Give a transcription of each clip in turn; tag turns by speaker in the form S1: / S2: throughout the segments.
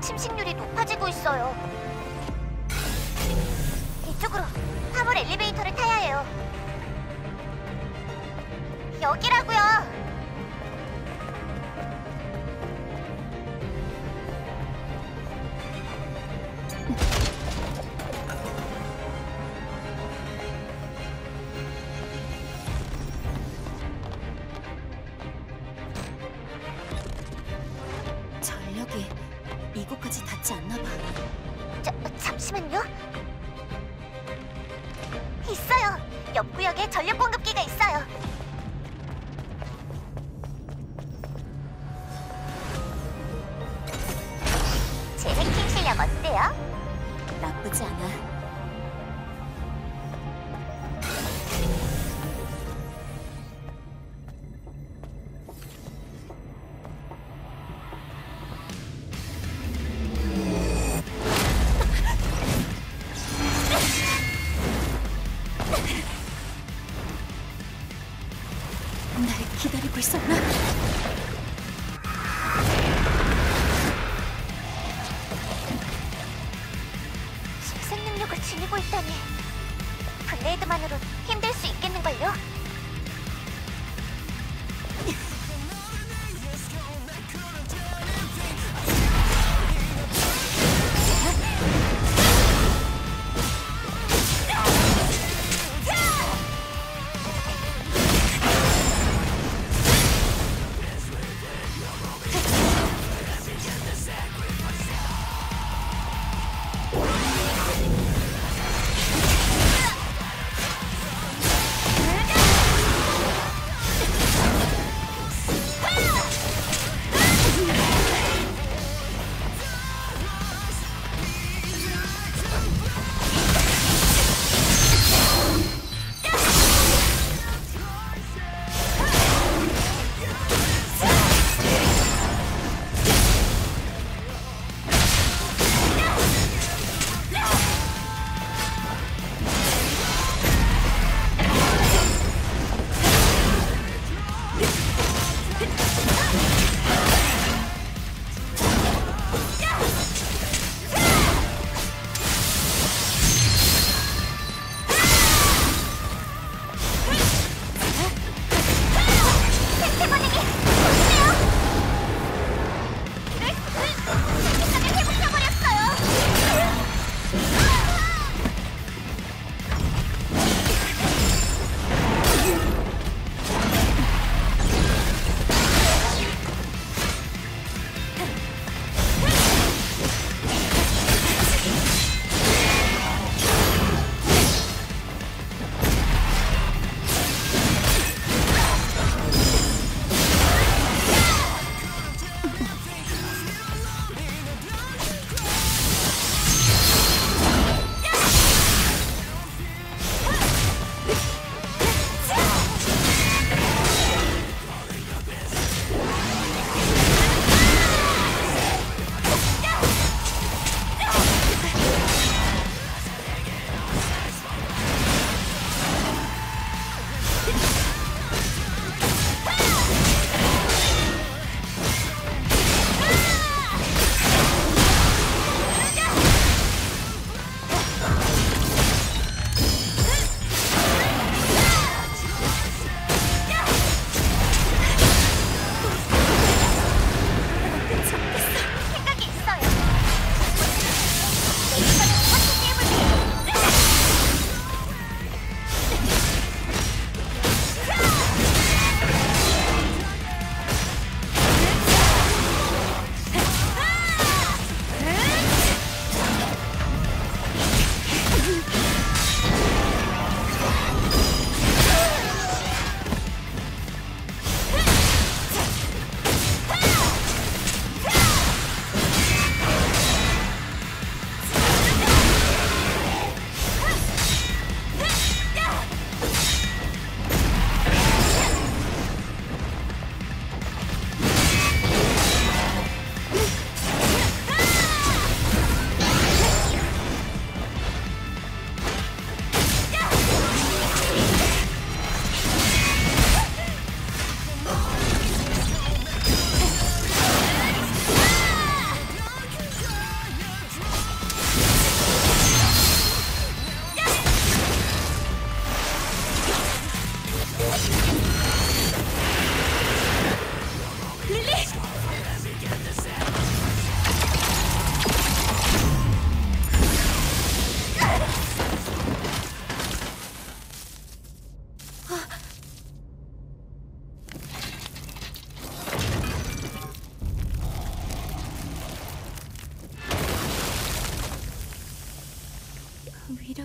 S1: 침식률이 높아지고 있어요. 이쪽으로 화물 엘리베이터를 타야 해요. 여기라고요. 我讲了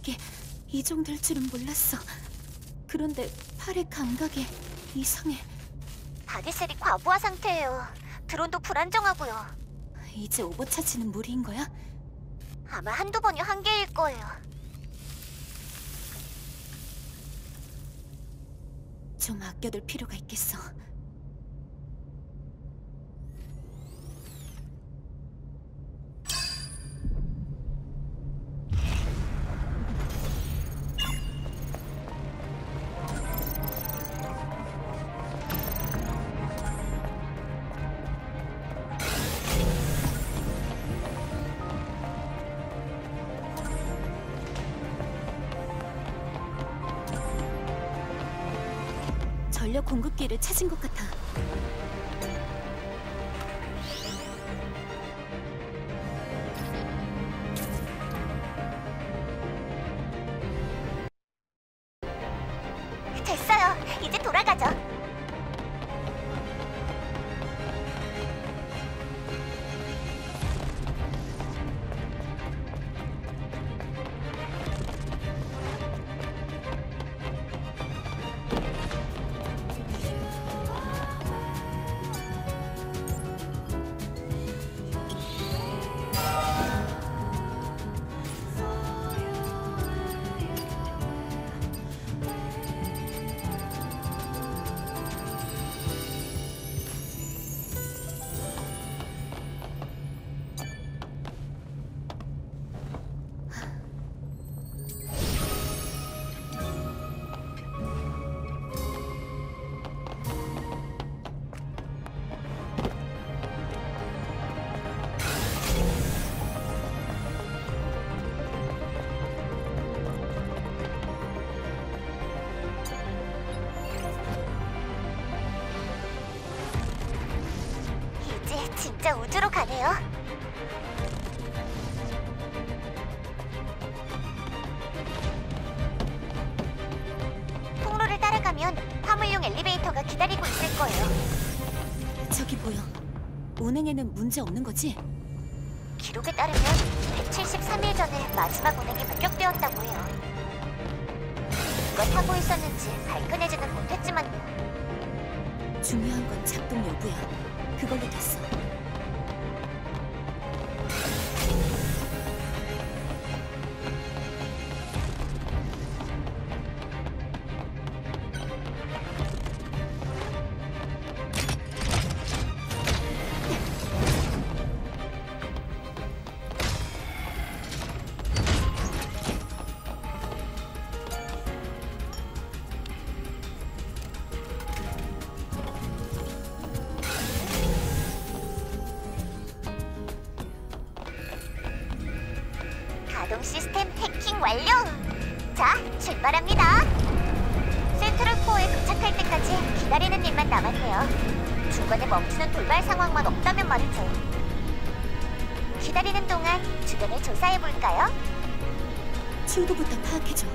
S2: 위력이 이 정도일 줄은 몰랐어. 그런데 팔의 감각이 이상해.
S1: 바디셀이 과부하 상태예요. 드론도 불안정하고요.
S2: 이제 오버차지는 무리인 거야?
S1: 아마 한두 번이 한계일 거예요.
S2: 좀 아껴둘 필요가 있겠어. 공급기를 찾은 것 같아.
S1: 진짜 우주로 가네요. 통로를 따라가면 화물용 엘리베이터가 기다리고 있을 거예요.
S2: 저기 보여. 운행에는 문제 없는 거지?
S1: 기록에 따르면 173일 전에 마지막 운행이 목격되었다고 해요. 누가 타고 있었는지 발견하지는 못했지만요.
S2: 중요한 건 작동 여부야. 그걸로 됐어.
S1: 완료! 자, 출발합니다! 센트럴 코어에 도착할 때까지 기다리는 일만 남았네요. 중간에 멈추는 돌발 상황만 없다면 말이죠. 기다리는 동안 주변을 조사해볼까요?
S2: 출구부터 파악해줘.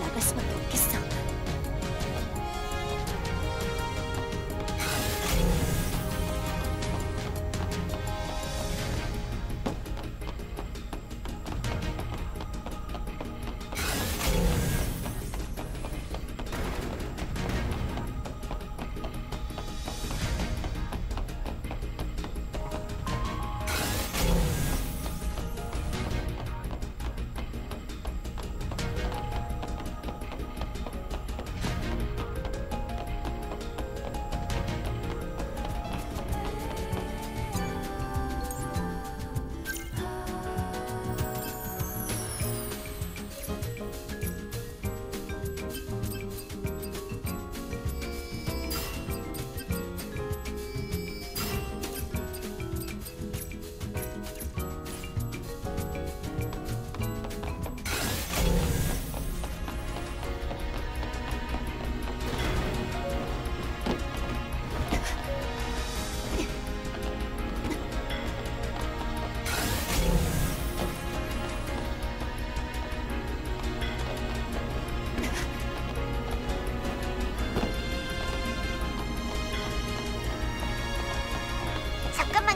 S2: 나갈 수밖에 없겠어.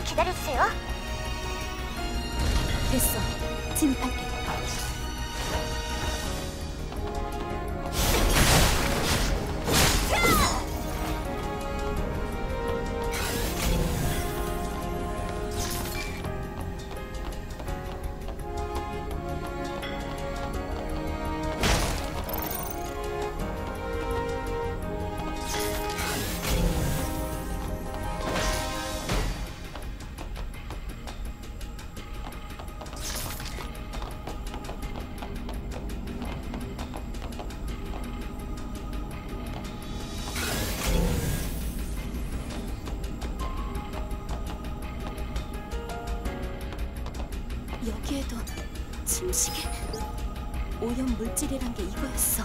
S1: 기다려주세요.
S2: 됐어. 진입할게. 침식에 오염 물질이란 게 이거였어.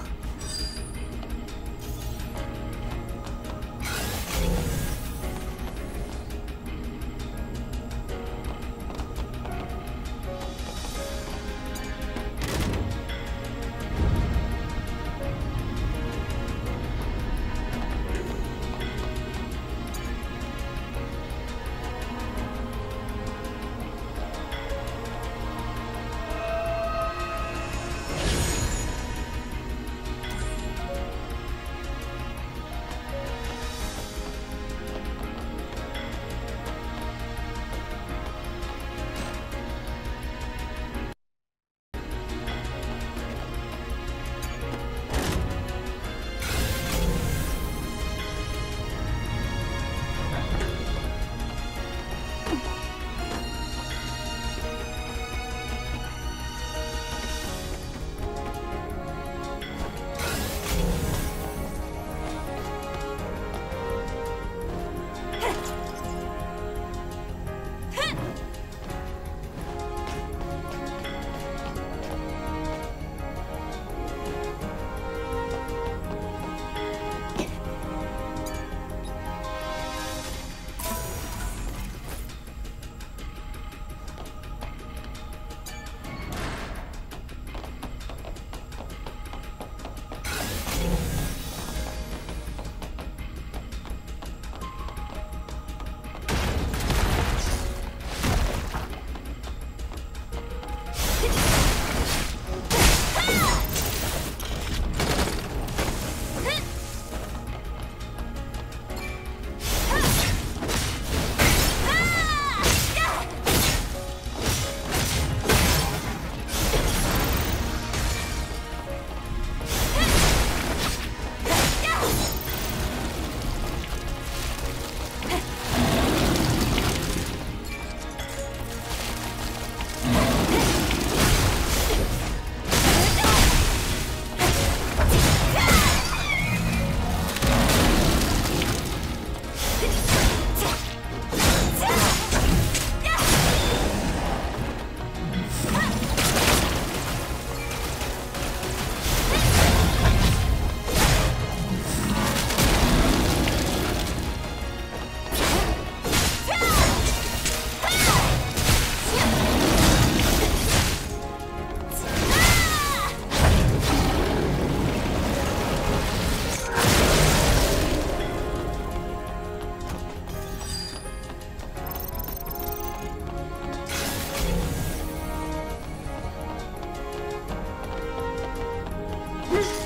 S1: Yes.